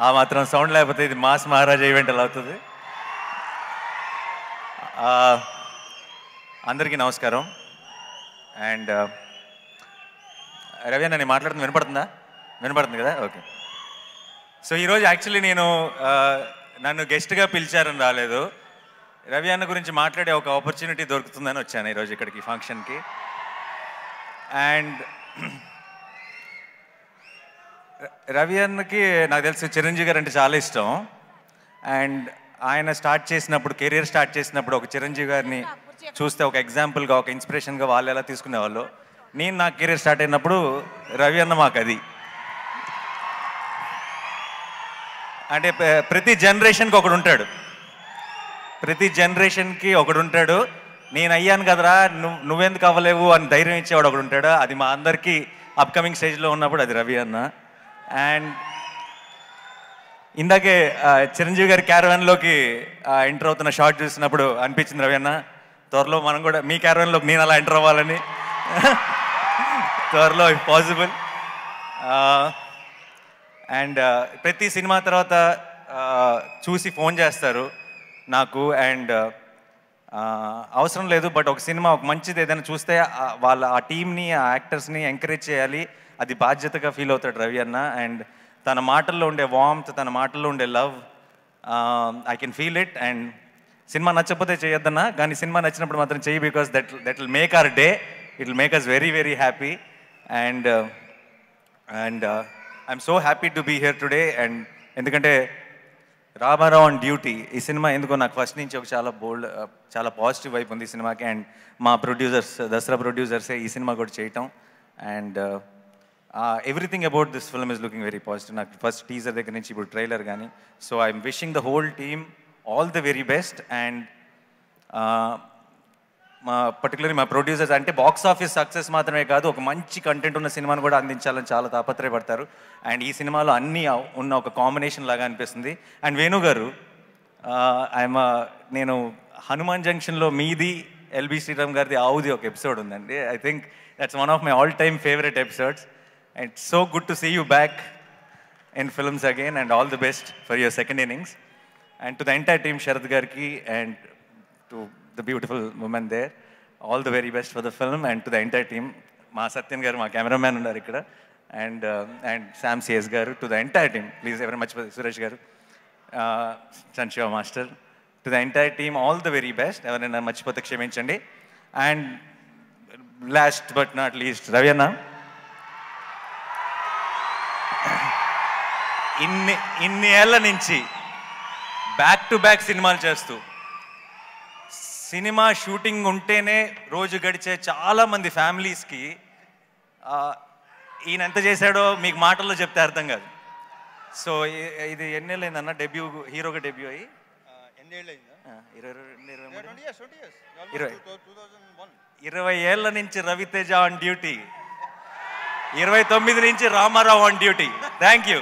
ఆ మాత్రం సౌండ్ లేకపోతే ఇది మాస్ మహారాజా ఈవెంట్ ఎలా అవుతుంది అందరికీ నమస్కారం. అండ్ రవి నేను మాట్లాడుతుంది వినపడుతుందా? వినపడుతుంది కదా? ఓకే. సో ఈరోజు యాక్చువల్లీ నేను నన్ను గెస్ట్గా పిలిచారని రాలేదు. రవి అన్న గురించి మాట్లాడే ఒక ఆపర్చునిటీ దొరుకుతుందని వచ్చాను ఈరోజు ఇక్కడికి ఫంక్షన్కి. అండ్ రవి అన్నకి నాకు తెలుసు చిరంజీవి గారు అంటే చాలా ఇష్టం. అండ్ ఆయన స్టార్ట్ చేసినప్పుడు కెరీర్ స్టార్ట్ చేసినప్పుడు ఒక చిరంజీవి గారిని చూస్తే ఒక ఎగ్జాంపుల్గా ఒక ఇన్స్పిరేషన్గా వాళ్ళు ఎలా తీసుకునేవాళ్ళు? నేను నా కెరీర్ స్టార్ట్ అయినప్పుడు రవి అన్న మాకు అది. అంటే ప్రతి జనరేషన్కి ఒకడు ఉంటాడు. ప్రతి జనరేషన్కి ఒకడు ఉంటాడు. నేను అయ్యాను కదరా నువ్వు నువ్వెందుకు అవ్వలేవు అని ధైర్యం ఇచ్చేవాడు ఒకడు ఉంటాడు. అది మా అందరికీ అప్కమింగ్ స్టేజ్లో ఉన్నప్పుడు అది రవి అన్న. అండ్ ఇందాకే చిరంజీవి గారి క్యారవన్లోకి ఎంటర్ అవుతున్న షార్ట్ చూసినప్పుడు అనిపించింది రవి అన్న త్వరలో మనం కూడా మీ క్యారవన్లోకి నేను అలా ఎంటర్ అవ్వాలని. త్వరలో ఇఫ్ పాసిబుల్ అండ్ ప్రతి సినిమా తర్వాత చూసి ఫోన్ చేస్తారు నాకు. అండ్ అవసరం లేదు బట్ ఒక సినిమా ఒక మంచిది ఏదైనా చూస్తే వాళ్ళ ఆ టీంని ఆ యాక్టర్స్ని ఎంకరేజ్ చేయాలి. అది బాధ్యతగా ఫీల్ అవుతాడు రవి అన్న. అండ్ తన మాటల్లో ఉండే వామ్త్ తన మాటల్లో ఉండే love I can feel it. And cinema నచ్చకపోతే చేయొద్దన్నా కానీ సినిమా నచ్చినప్పుడు మాత్రం చెయ్యి because that that will make our day. It will make us very very happy and and I'm so happy to be here today. And ఎందుకంటే Ramarao on duty ఈ cinema ఎందుకో నాకు ఫస్ట్ నుంచి ఒక చాలా బోల్డ్ చాలా పాజిటివ్ వైపు ఉంది ఈ సినిమాకి. అండ్ మా ప్రొడ్యూసర్స్ దసరా ప్రొడ్యూసర్సే ఈ సినిమా కూడా చేయటం. And everything about this film is looking very positive. నాకు ఫస్ట్ టీజర్ దగ్గర నుంచి ఇప్పుడు ట్రైలర్ కానీ. So I'm wishing the whole team all the very best. And మా పర్టికులర్లీ మా ప్రొడ్యూసర్స్ అంటే బాక్స్ ఆఫీస్ సక్సెస్ మాత్రమే కాదు ఒక మంచి కంటెంట్ ఉన్న సినిమాను కూడా అందించాలని చాలా తాపత్రయపడతారు. అండ్ ఈ సినిమాలో అన్నీ ఉన్న ఒక కాంబినేషన్ లాగా అనిపిస్తుంది. అండ్ వేణు గారు ఐఎమ్ నేను హనుమాన్ జంక్షన్లో మీది ఎల్బి శ్రీరామ్ గారిది ఆవుది ఒక ఎపిసోడ్ ఉందండి. I think that's one of my all time favourite episodes and so good to see you back in films again and all the best for your second innings and to the entire team Sharad గారికి and to the beautiful women there all the very best for the film and to the entire team మా సత్యన్ గారు మా cameraman ఉన్నారు ఇక్కడ. And and Sam CS గారు to the entire team please ఎవరైనా much Suresh గారు. చన్శివ master to the entire team all the very best ఎవరైనా మర్చిపోతే క్షమించండి. And last but not least Ravi అన్న. ఇన్ని ఇన్ని ఏళ్ళ నుంచి బ్యాక్ టు బ్యాక్ సినిమాలు చేస్తూ సినిమా షూటింగ్ ఉంటేనే రోజు గడిచే చాలా మంది ఫ్యామిలీస్కి ఈయన ఎంత చేశాడో మీకు మాటల్లో చెప్తే అర్థం కాదు. సో ఇది ఎన్నేళ్ళైందన్న? డెబ్యూ హీరోగా డెబ్యూ అయ్యి? ఇరవై ఇరవై ఏళ్ళ నుంచి రవితేజ ఆన్ డ్యూటీ ఇరవై తొమ్మిది నుంచి Ramarao on duty thank you